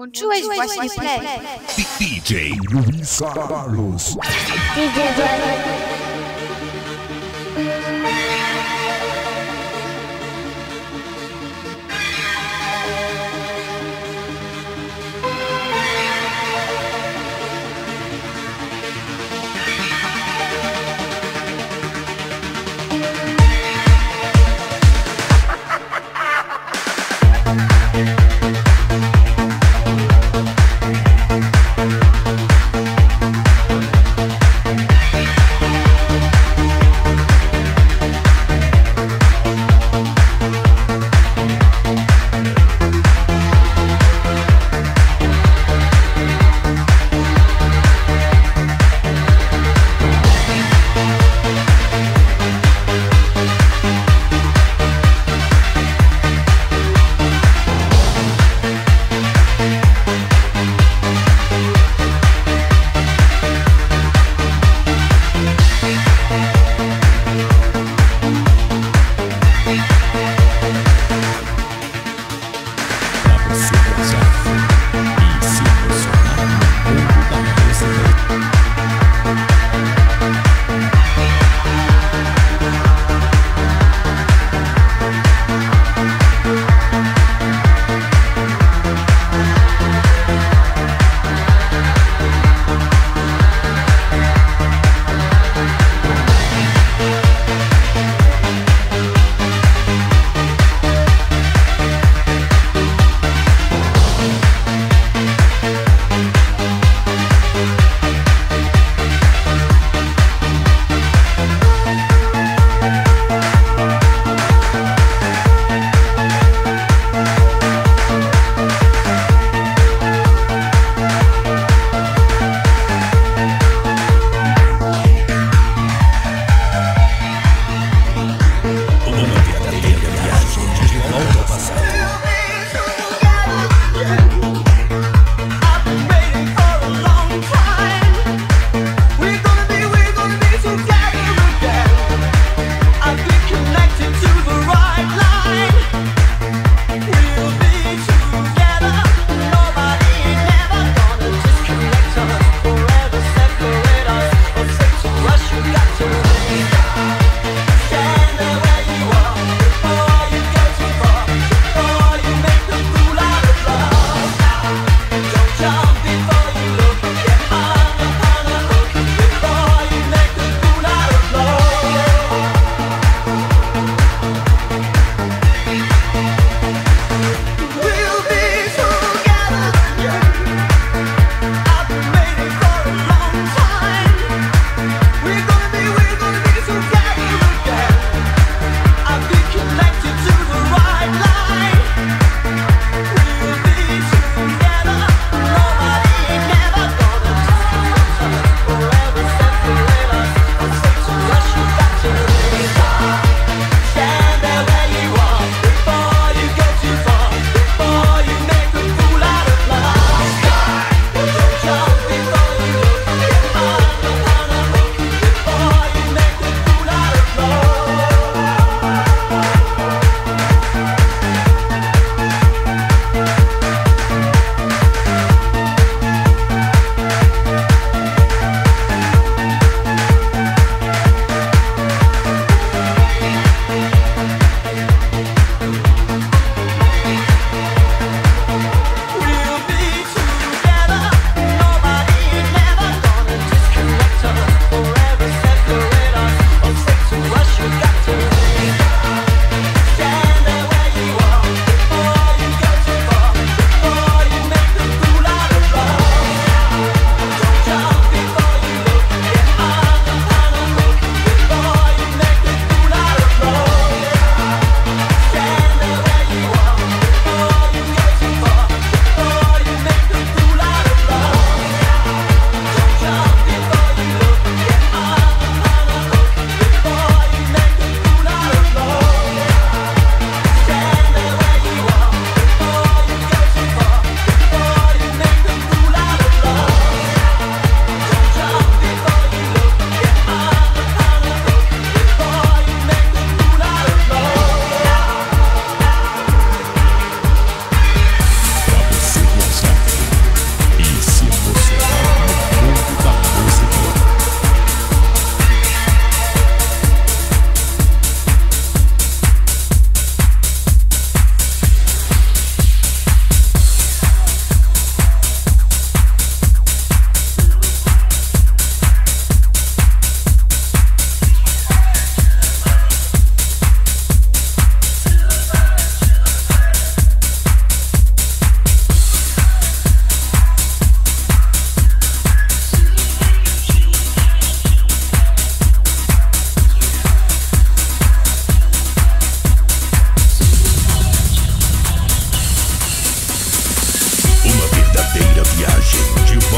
Bonjour, voici play. DJ Luisa Carlos. DJ Johnny. DJ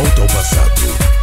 volta ao passado.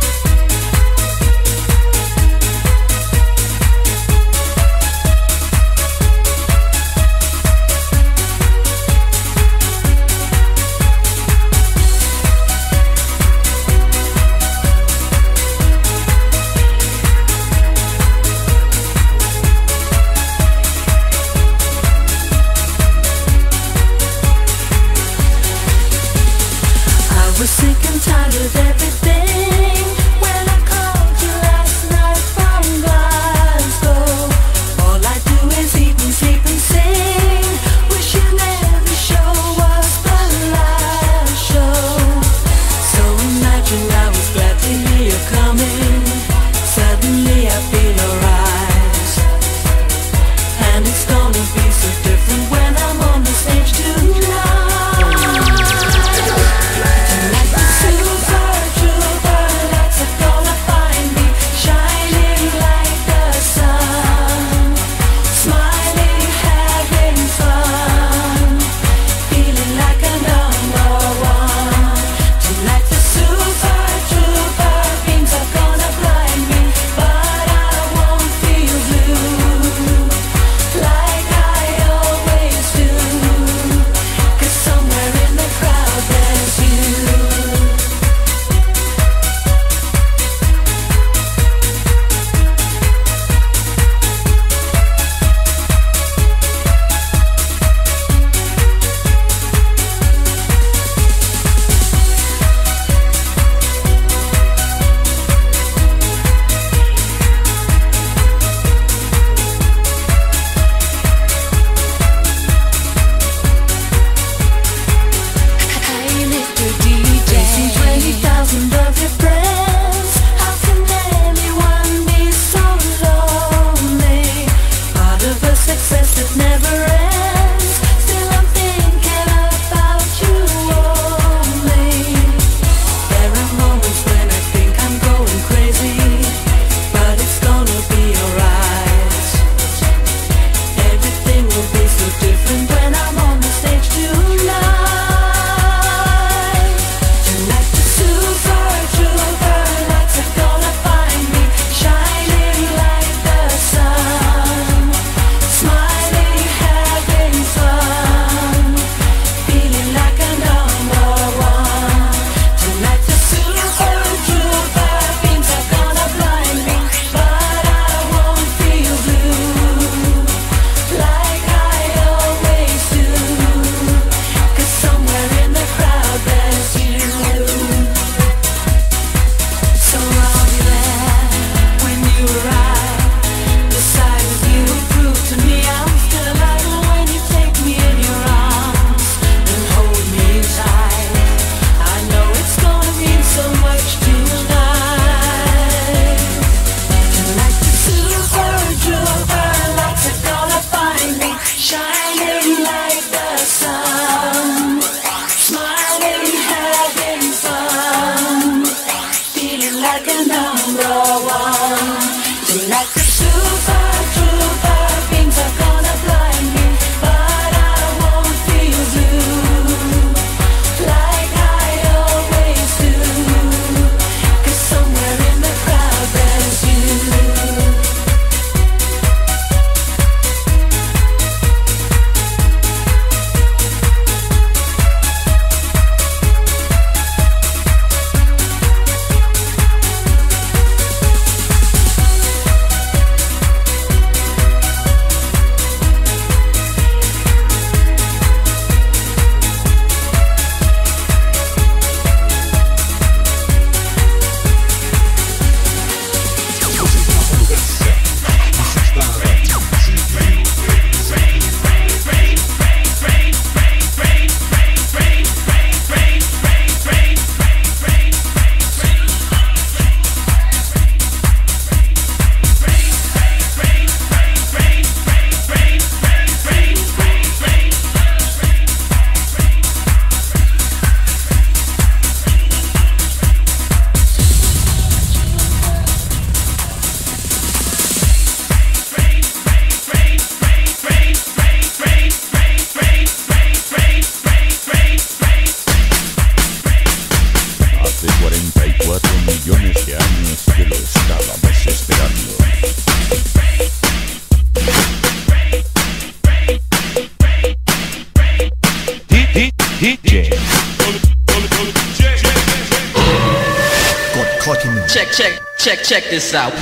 Check, check, check this out.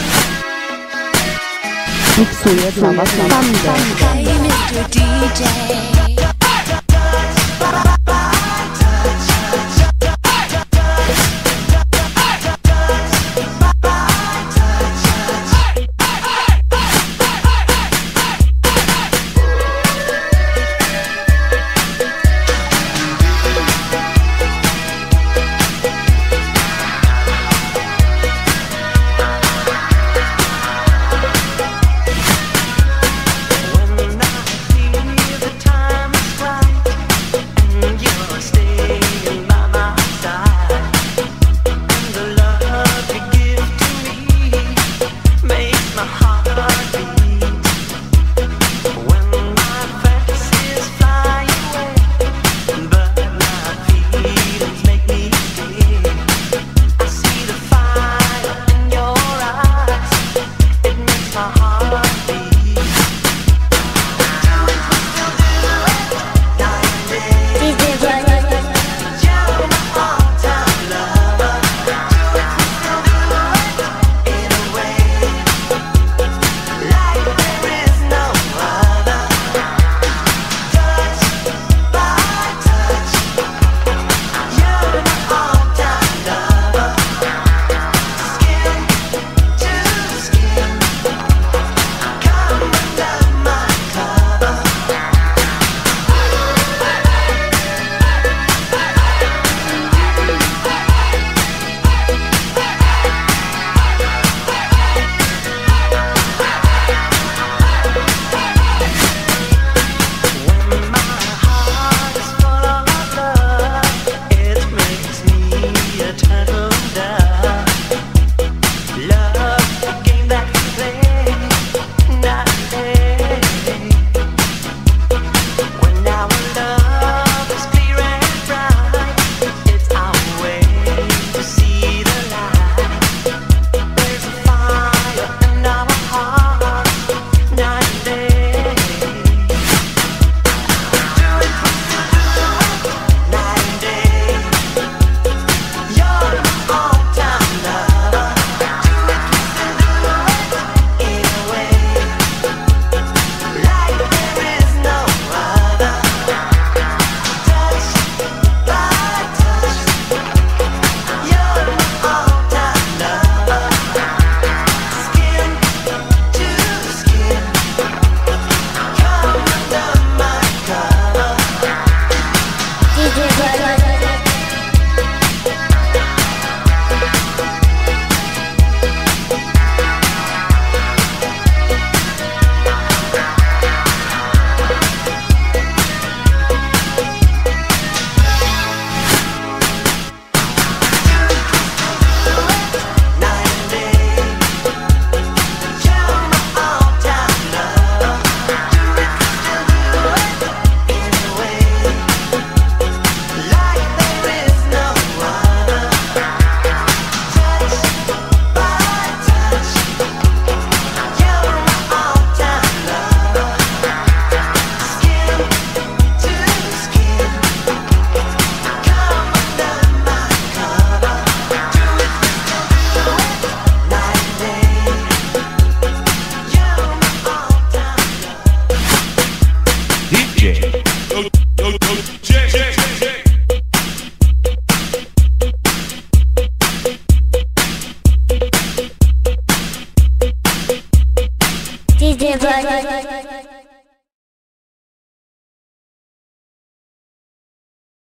Hey, Mr. DJ.